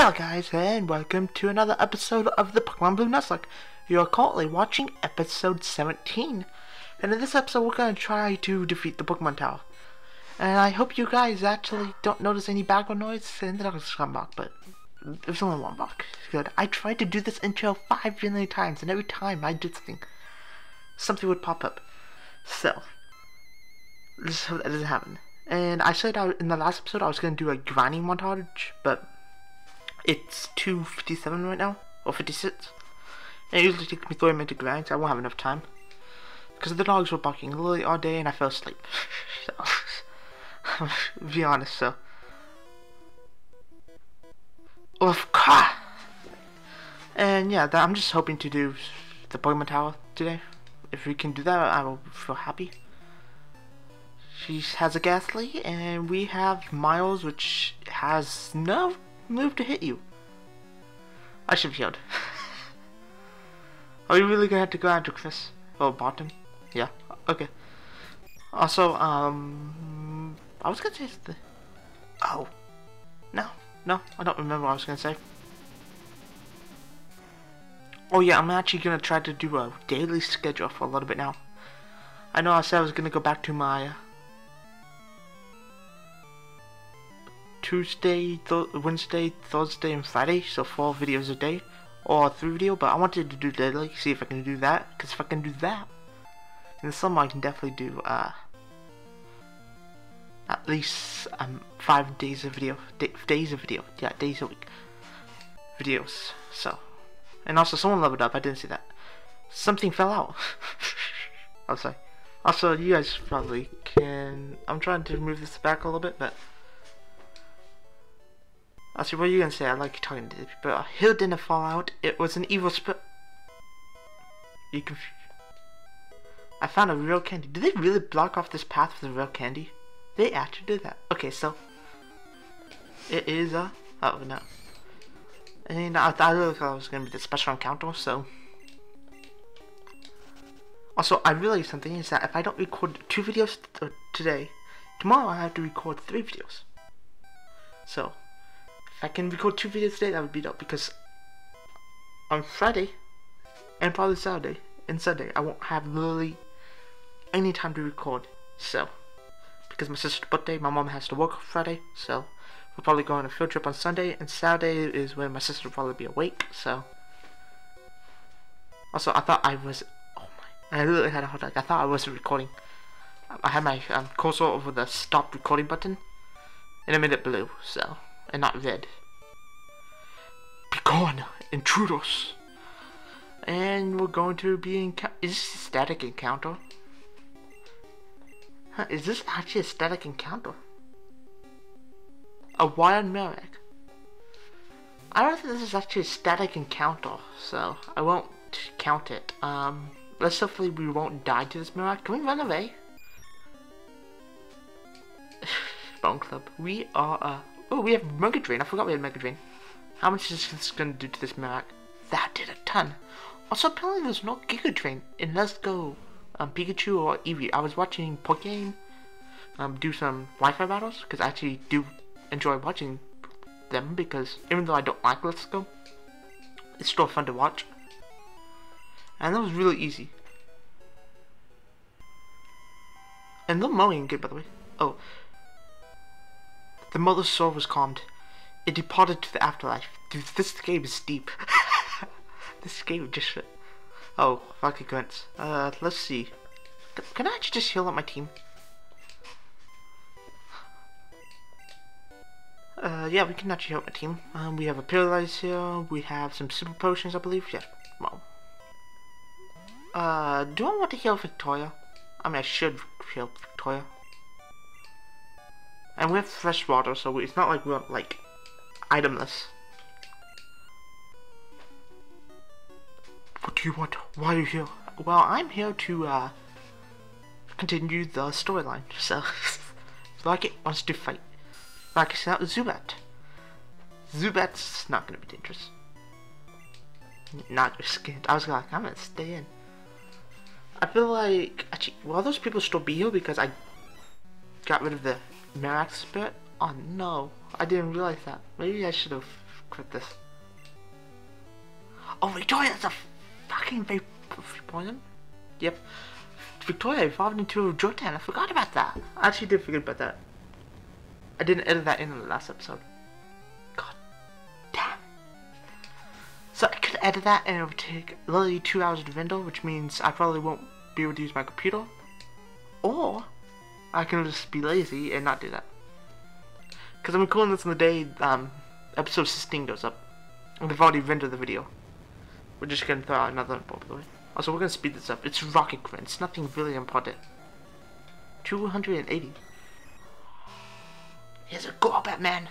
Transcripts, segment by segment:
Hello guys and welcome to another episode of the Pokemon Blue Nuzlocke. You are currently watching episode 17. And in this episode we're going to try to defeat the Pokemon Tower. And I hope you guys actually don't notice any background noise and the dogs come but there's only one block. Good. I tried to do this intro five million times and every time I did something, something would pop up. So, let's hope that doesn't happen. And I said I, in the last episode I was going to do a grinding montage, but it's 2.57 right now, or 56. And it usually takes me 30 minutes to grind, so I won't have enough time. Because the dogs were barking literally all day and I fell asleep. so, be honest, so. Of course! And yeah, that, I'm just hoping to do the Pokemon Tower today. If we can do that, I will feel happy. She has a Gastly, and we have Miles, which has no move to hit you. I should be healed. Are we really gonna have to go after Chris? Oh, bottom? Yeah, okay. Also, um, I was gonna say the. Oh, no, no, I don't remember what I was gonna say. Oh yeah, I'm actually gonna try to do a daily schedule for a little bit now. I know I said I was gonna go back to my Tuesday, th Wednesday, Thursday, and Friday, so four videos a day, or three video, but I wanted to do daily, see if I can do that, because if I can do that, in the summer I can definitely do, uh, at least, um, five days of video, days of video, yeah, days a week, videos, so, and also someone leveled up, I didn't see that, something fell out, I'm sorry, also, you guys probably can, I'm trying to move this back a little bit, but, I see what are you gonna say? I like talking to people. But Hill didn't fall out. It was an evil spirit. You can. I found a Rare Candy. Did they really block off this path with a Rare Candy? They actually did that. Okay, so it is a. Oh no. And I, thought it was gonna be the special encounter. So. Also, I realized something is that if I don't record two videos uh, today, tomorrow I have to record three videos. So, I can record two videos today, that would be dope because on Friday and probably Saturday and Sunday, I won't have literally any time to record. So, because my sister's birthday, my mom has to work Friday, so we'll probably go on a field trip on Sunday, and Saturday is when my sister will probably be awake, so. Also, I thought I was. Oh my. I literally had a heart attack. I thought I wasn't recording. I had my um, cursor over the stop recording button, and it made it blue, so and not red. Be gone, intruders! And we're going to be in. Is this a static encounter? Huh, is this actually a static encounter? A wild Marowak. I don't think this is actually a static encounter, so I won't count it. Um, let's hopefully we won't die to this Marowak. Can we run away? Bone Club. We are, uh, Oh, we have Mega Drain. I forgot we had Mega Drain. How much is this going to do to this Marowak? That did a ton. Also, apparently there's no Giga Drain in Let's Go um, Pikachu or Eevee. I was watching Pokemon um, do some Wi-Fi battles because I actually do enjoy watching them because even though I don't like Let's Go, it's still fun to watch. And that was really easy. And the mowing good, by the way. Oh, the mother's soul was calmed. It departed to the afterlife. Dude, this game is deep. this game just... Oh, fucking guns. Uh, let's see. Can I actually just heal up my team? Uh, yeah, we can actually help my team. Um, we have a Paralyze here. We have some Super Potions, I believe. Yeah, well. Uh, do I want to heal Victoria? I mean, I should heal Victoria. And we have fresh water, so it's not like we're, like, itemless. What do you want? Why are you here? Well, I'm here to, uh, continue the storyline, so... Rocket wants to fight. Rocket's out Zubat. Zubat's not gonna be dangerous. Not scared. I was like, I'm gonna stay in. I feel like, actually, will those people still be here because I got rid of the Max bit? Oh no, I didn't realize that. Maybe I should have crit this. Oh, Victoria's a fucking vape poison. Yep. Victoria evolved into Jolteon. I forgot about that. I actually did forget about that. I didn't edit that in the last episode. God damn. So I could edit that and it would take literally two hours to render, which means I probably won't be able to use my computer. Or I can just be lazy and not do that. Because I'm recording this on the day um, episode 16 goes up. And they've already rendered the video. We're just gonna throw out another one, by the way. Also, we're gonna speed this up. It's rocket. It's nothing really important. 280. Here's a Golbat, man.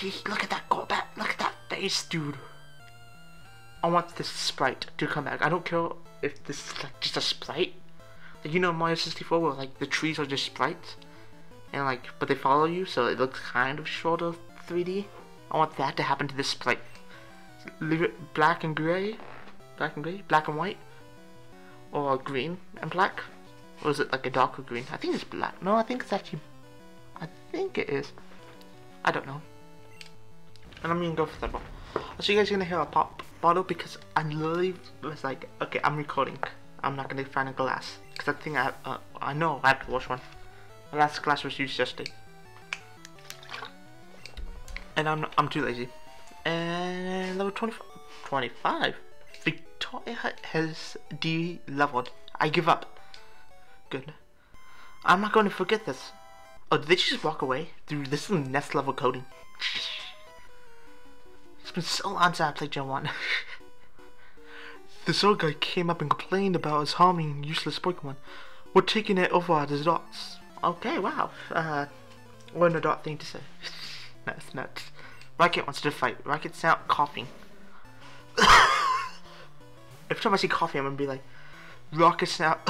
He, look at that Golbat. Look at that face, dude. I want this sprite to come back. I don't care if this is like just a sprite. You know Mario 64 where like the trees are just sprites? And like, but they follow you, so it looks kind of short of 3D. I want that to happen to this sprite. Black and gray. Black and gray? Black and white? Or green and black? Or is it like a darker green? I think it's black. No, I think it's actually... I think it is. I don't know. And I'm gonna go for that ball. So you guys are gonna hear a pop bottle because I literally was like, okay, I'm recording. I'm not gonna find a glass. Because I think I, uh, I know I have to wash one. My last glass was used yesterday. And I'm, I'm too lazy. And level 25. 25? Victoria has de-leveled. I give up. Good. I'm not going to forget this. Oh, did they just walk away? Dude, this is next level coding. It's been so long since I played Gen 1. this old guy came up and complained about us harming useless Pokemon. We're taking it over at his dots. Okay, wow. Uh, what a dot thing to say. That's nuts. Rocket wants to fight. Rocket's out Koffing. Every time I see coffee, I'm gonna be like, Rocket's out.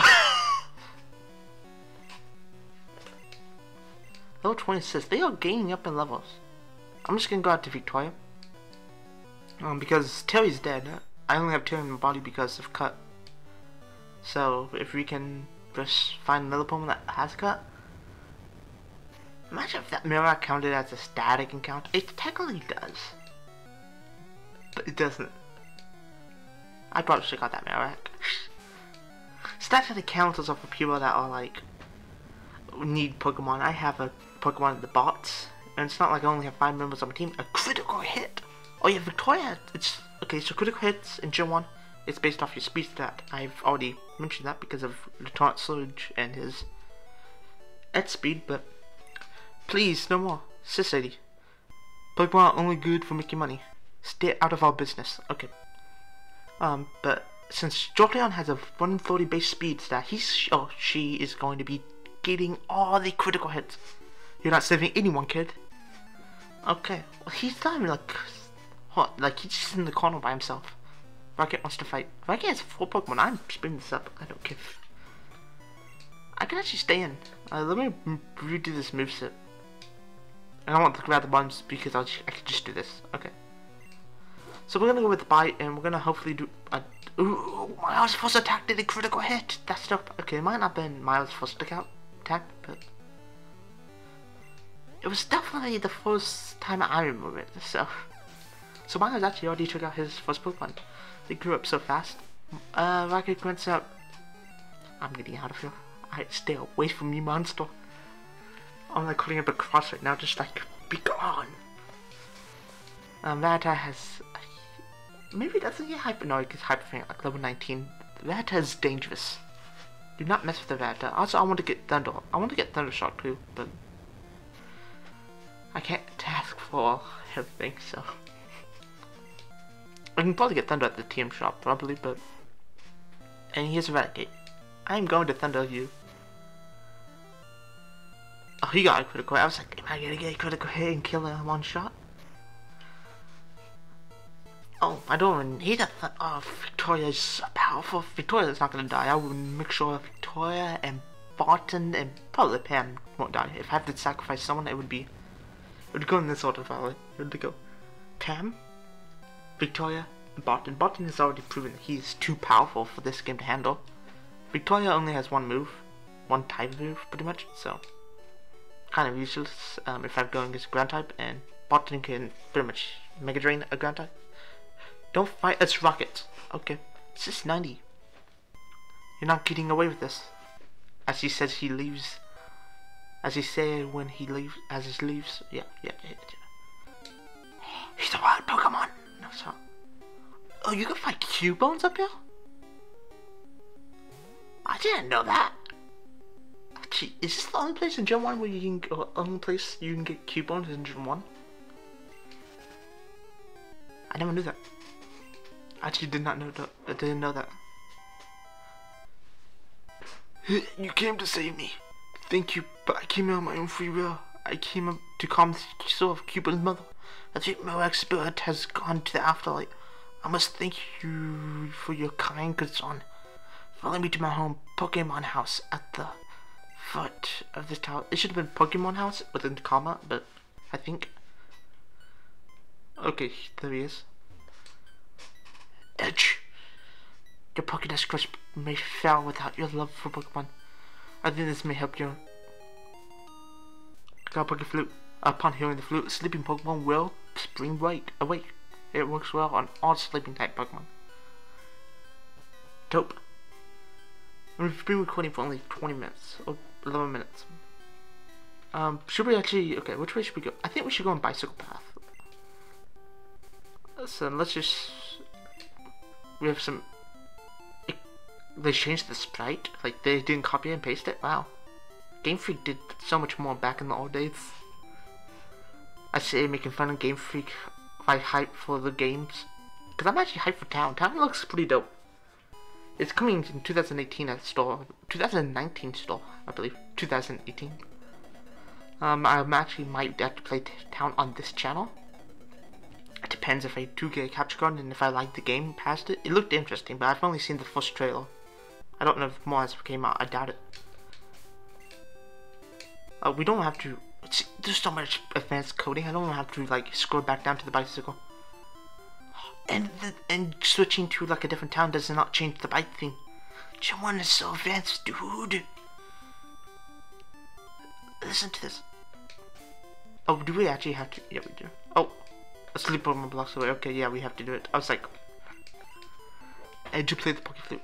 Level 26. They are gaining up in levels. I'm just gonna go out to Victoria. Um, because Terry's dead. I only have two in my body because of cut. So, if we can just find another Pokemon that has cut. Imagine if that mirror counted as a static encounter. It technically does. But it doesn't. I probably should have got that mirror. Static encounters are for people that are like need Pokemon. I have a Pokemon in the bots, and it's not like I only have five members on my team. A critical hit. Oh yeah, Victoria. It's okay. So critical hits in Gen One. It's based off your speed stat. I've already mentioned that because of Lieutenant Surge and his at speed, but please, no more. Sis lady. Pokemon are only good for making money. Stay out of our business. Okay. Um, but since Jolteon has a 140 base speed stat, he's oh she is going to be getting all the critical hits. You're not saving anyone, kid. Okay, well, he's not even like, what? Like he's just in the corner by himself. Rocket wants to fight. Rocket has four Pokemon. I'm spinning this up. I don't care. I can actually stay in. Uh, let me redo this moveset. And I want to grab the buttons because I'll I can just do this. Okay. So we're gonna go with bite, and we're gonna hopefully do. A, ooh, Miles' first attack did a critical hit. That's up. Okay, it might not have been Miles' first attack, attack, but it was definitely the first time I remember it. So, so Miles actually already took out his first Pokemon. They grew up so fast. Uh, Rocket grunts up. I'm getting out of here. I stay away from me, monster. I'm like calling up a cross right now, just like be gone. Um, Rattata has maybe doesn't get hyper. No, it gets hyper like level 19. Rattata is dangerous. Do not mess with the Rattata. Also, I want to get Thunder. I want to get Thunder Shock too, but I can't task for everything, so I can probably get Thunder at the TM shop, probably, but and here's Eradicate. I'm going to Thunder you. Oh, he got a critical hit. I was like, am I gonna get a critical hit and kill him in one shot? Oh, I don't even need a Oh, Victoria's powerful. Victoria's not gonna die. I will make sure Victoria and Barton and probably Pam won't die. If I have to sacrifice someone, it would be... It would go in this order, probably. It would go Pam, Victoria, and Barton. Barton has already proven that he's too powerful for this game to handle. Victoria only has one move. One type move, pretty much, so... Kind of useless um, if I'm going against ground type, and Barton can pretty much Mega Drain, a ground type. Don't fight, it's rockets. Okay, it's just 90. You're not getting away with this. As he says he leaves. As he said when he leaves, as he leaves. Yeah, yeah, yeah. yeah. He's a wild Pokemon. Oh, you can fight Cubones up here? I didn't know that. Actually, is this the only place in Gen 1 where you can, uh, only place you can get Cubones in Gen 1? I never knew that. Actually did not know that. I didn't know that. You came to save me. Thank you, but I came out of my own free will. I came up to calm the soul of Cubone's mother. I think my expert has gone to the afterlife. I must thank you for your kind concern. Follow me to my home, Pokemon House, at the foot of this tower. It should have been Pokemon House within the comma, but I think. Okay, there he is. Edge. Your Pokédex crush may fail without your love for Pokemon. I think this may help you. Got Poké Flute. Upon hearing the flute, sleeping Pokemon will spring right awake. It works well on all sleeping type Pokemon. Dope. We've been recording for only 20 minutes, or 11 minutes. Um, should we actually, okay, which way should we go? I think we should go on Bicycle Path. So let's just, we have some, they changed the sprite, like they didn't copy and paste it, wow. Game Freak did so much more back in the old days. I say making fun of Game Freak by hype for the games. Because I'm actually hyped for Town. Town looks pretty dope. It's coming in 2018 at the store. 2019 store, I believe. 2018. Um, I actually might have to play Town on this channel. It depends if I do get a capture card and if I like the game past it. It looked interesting, but I've only seen the first trailer. I don't know if more has came out. I doubt it. Uh, we don't have to. There's so much advanced coding. I don't have to like scroll back down to the bicycle. And the, and switching to like a different town does not change the bike thing. Gen 1 is so advanced, dude. Listen to this. Oh, do we actually have to? Yeah, we do. Oh, a sleepover blocks away. Okay, yeah, we have to do it. I was like, and do play the Poké Flute.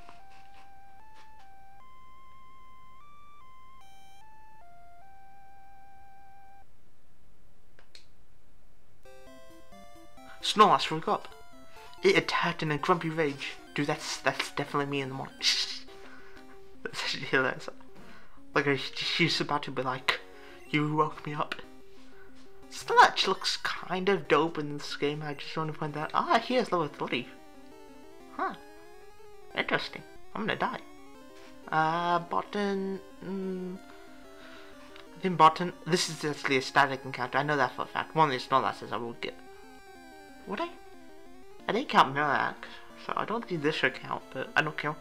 Snorlax woke up. It attacked in a grumpy rage. Dude, that's that's definitely me in the morning. that's actually hilarious. Like she's about to be like, "You woke me up." Snorlax looks kind of dope in this game. I just want to find that. Ah, here's level three. Huh. Interesting. I'm gonna die. Uh, button. Mm, I think button. This is actually a static encounter. I know that for a fact. One of these Snorlaxes I will get. Would I? I didn't count Marowak, so I don't think this should count, but I don't care.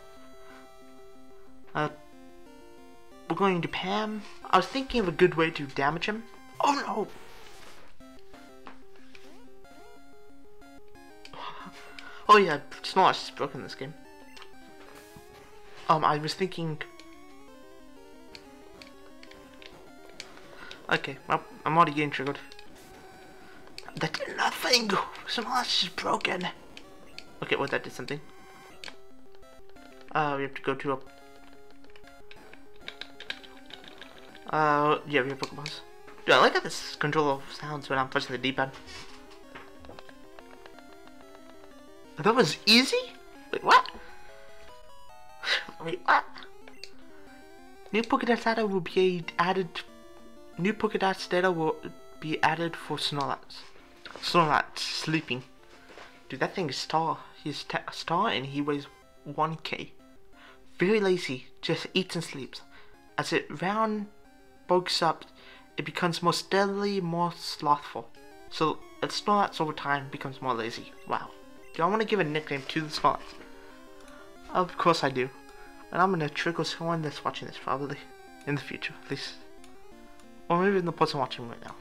Uh, we're going to Pam. I was thinking of a good way to damage him. Oh no! Oh yeah, Snorlax is broken this game. Um, I was thinking... Okay, well, I'm already getting triggered. That did nothing! Snorlax is broken! Okay, well that did something. Uh, we have to go to a... Uh, yeah, we have Pokeballs. Dude, I like how this controller sounds when I'm pushing the D-pad. That was easy? Wait, what? Wait, what? New Pokédex data will be added. New Pokédex data will be added for Snorlax. Snorlax sleeping. Dude, that thing is tall. He's star and he weighs 1k. Very lazy, just eats and sleeps. As it round bulks up, it becomes more steadily more slothful. So, as Snorlax over time becomes more lazy. Wow. Do I want to give a nickname to the Snorlax? Of course I do. And I'm gonna trigger someone that's watching this probably. In the future, at least. Or maybe the person watching right now.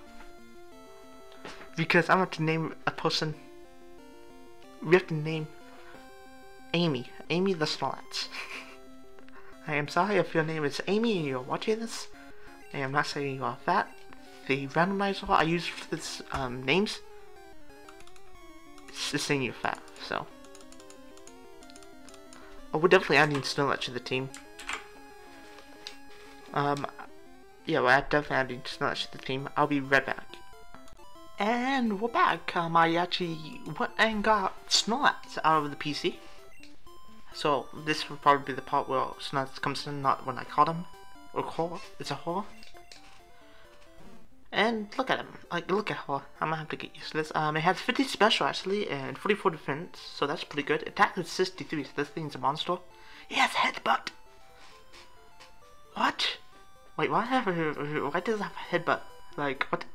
Because I want to name a person. We have to name Amy. Amy the Snorlax. I am sorry if your name is Amy and you're watching this. I am not saying you are fat. The randomizer I use for this um, names is saying you're fat, so. Oh, we're definitely adding Snorlax to the team. Um, yeah, we're definitely adding Snorlax to the team. I'll be right back. And we're back. Um, I actually went and got Snorlax out of the PC. So, this will probably be the part where Snorlax comes in, not when I caught him. Or call. It's a whore. And look at him. Like, look at her. I'm gonna have to get used to this. Um, it has 50 special actually, and 44 defense, so that's pretty good. Attack is 63, so this thing's a monster. It has headbutt. What? Wait, why have why does it have a headbutt? Like, what?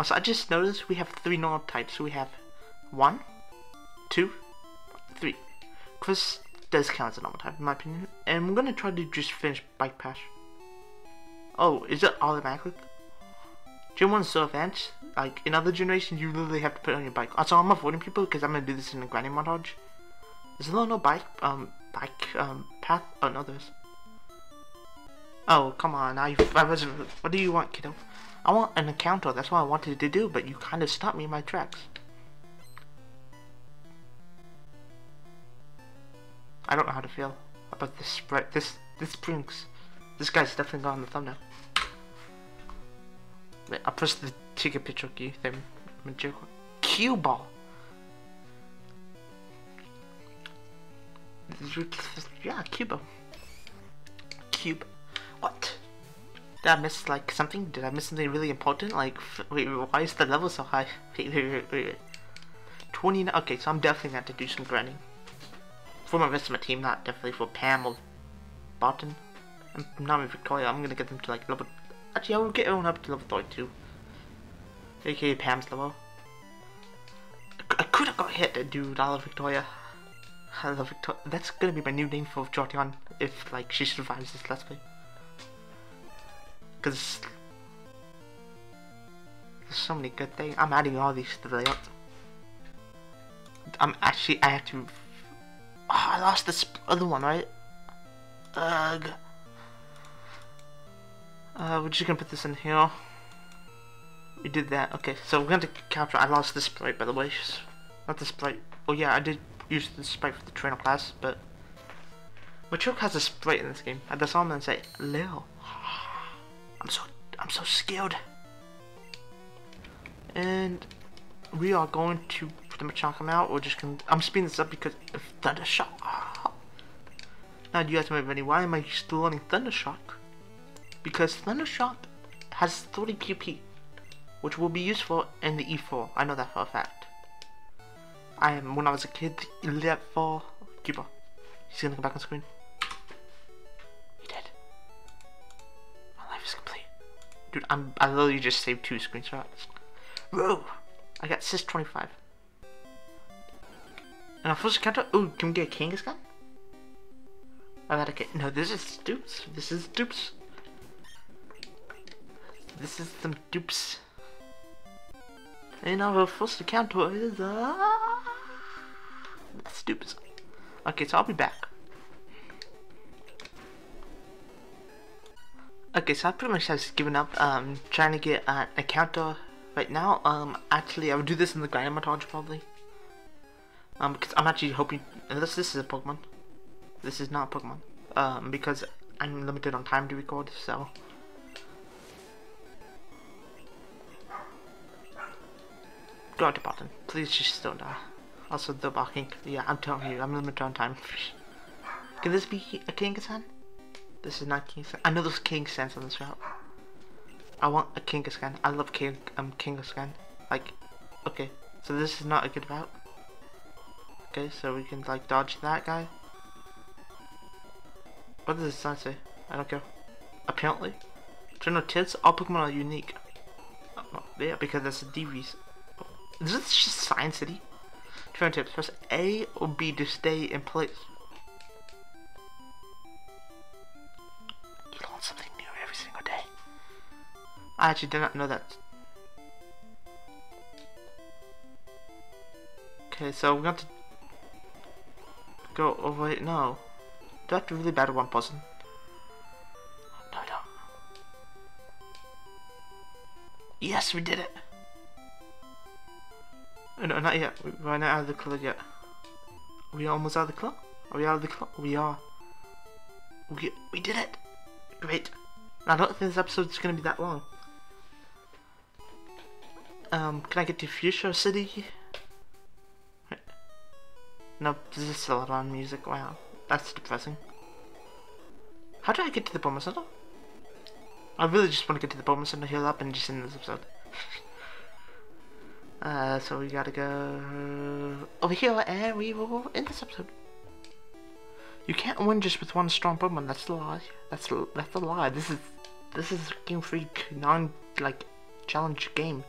Also, I just noticed we have three normal types. We have one, two, three. Chris does count as a normal type, in my opinion. And we're gonna try to just finish Bike Pass. Oh, is it automatically? Gen 1 is so advanced. Like, in other generations, you literally have to put on your bike. Also, I'm avoiding people because I'm gonna do this in a grinding montage. Is there no bike, um, bike, um, path? Oh, no, there's. Oh, come on, I, I wasn't, what do you want, kiddo? I want an encounter, that's what I wanted to do, but you kind of stopped me in my tracks. I don't know how to feel about this spread, this, this Brinks. This guy's definitely got on the thumbnail. Wait, I'll press the ticket picture key then Cue ball. Yeah, Cuba. Cube. Did I miss like something? Did I miss something really important? Like, wait, why is the level so high? Wait, wait, wait, wait. 29. Okay, so I'm definitely going to have to do some grinding. For my rest of my team, not definitely for Pam or Barton. I'm not with Victoria. I'm gonna get them to like level Actually, I will get everyone up to level 32. AKA Pam's level. I could have got hit, dude. I love Victoria. I love Victoria. That's gonna be my new name for Jolteon if, like, she survives this Let's Play. Because there's so many good things. I'm adding all these to the layout. I'm actually, I have to... Oh, I lost this other one, right? Ugh. Uh, we're just gonna put this in here. We did that. Okay, so we're going to capture. I lost this sprite, by the way. Not the sprite. Oh yeah, I did use the sprite for the trainer class, but Machoke has a sprite in this game. That's all I'm gonna say. Lil. I'm so I'm so scared. And we are going to put the knock out. We're just gonna. I'm speeding this up because of Thunder Shock. Now, do you guys remember any? Why am I still learning Thunder Shock? because Thundershock has 30 QP, which will be useful in the E4. I know that for a fact. I am, when I was a kid, left for Cuba. He's gonna come back on screen. Dude, I'm, I literally just saved two screenshots. Whoa! I got Sis 25. And our first counter, oh, can we get a Kangaskhan? I gotta get, no, this is Stoops. This is Stoops. This is some dupes. And our first encounter is uh dupes. Okay, so I'll be back. Okay, so I pretty much have given up um trying to get uh, an encounter right now. Um actually I would do this in the grind montage probably. Um because I'm actually hoping unless this is a Pokemon. This is not a Pokemon. Um because I'm limited on time to record, so Go to button. Please just don't die. Also the barking. Yeah, I'm telling you, I'm limited on time. Can this be a Kangaskhan? This is not Kangaskhan. I know there's Kangaskhan's on this route. I want a Kangaskhan. I love King um Kangaskhan. Like, okay. So this is not a good route. Okay, so we can like dodge that guy. What does this sign say? I don't care. Apparently. General tits, all Pokemon are unique. Oh, yeah, because that's a DVs. Is this just Science City? Turn tips. Press A or B to stay in place. I actually did not know that. Okay, so we're going to go over it. No. Do I have to really battle one person? No, I don't. Yes, we did it. Oh, no, not yet. We're not out of the clue yet. Are we almost out of the clue? Are we out of the clue? We are. We, we did it! Great. I don't think this episode is gonna be that long. Um, can I get to Fuchsia City? No, this is still on music. Wow, that's depressing. How do I get to the Pokemon Center? I really just want to get to the Pokemon Center, heal up, and just end this episode. uh, so we gotta go over here, and we will end this episode. You can't win just with one strong Pokemon. That's a lie. That's a, that's a lie. This is this is Game Freak non like challenge game.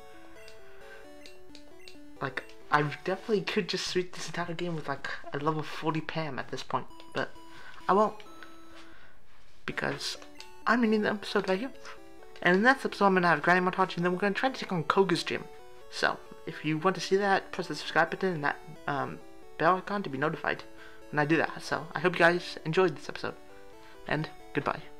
Like I definitely could just sweep this entire game with like a level 40 Pam at this point, but I won't because I'm ending the episode right here. And in the next episode, I'm gonna have Granny Montage, and then we're gonna try to take on Koga's gym. So, if you want to see that, press the subscribe button and that um, bell icon to be notified when I do that. So, I hope you guys enjoyed this episode, and goodbye.